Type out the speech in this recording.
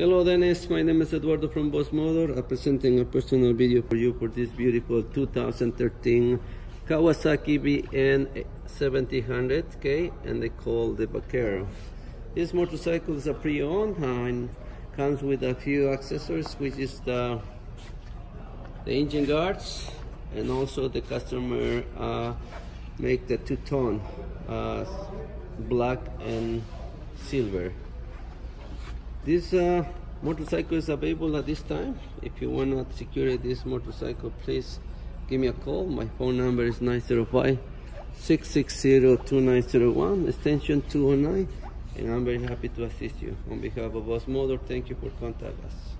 Hello Dennis, my name is Eduardo from VOS Motor. I'm presenting a personal video for you for this beautiful 2013 Kawasaki VN 1700K and they call the Vaquero. This motorcycle is a pre-owned and comes with a few accessories which is the, the engine guards and also the customer uh, make the two-tone uh, black and silver this uh, motorcycle is available at this time. If you want to secure this motorcycle please give me a call. My phone number is 905 660 2901 extension 209 and I'm very happy to assist you. On behalf of VOS Motor thank you for contacting us